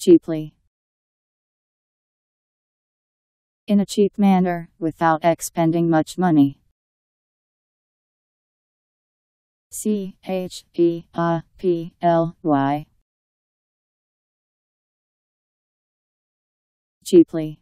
cheaply. In a cheap manner, without expending much money. C H E A P L Y cheaply.